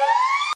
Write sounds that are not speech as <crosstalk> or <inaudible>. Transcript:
Woo! <laughs>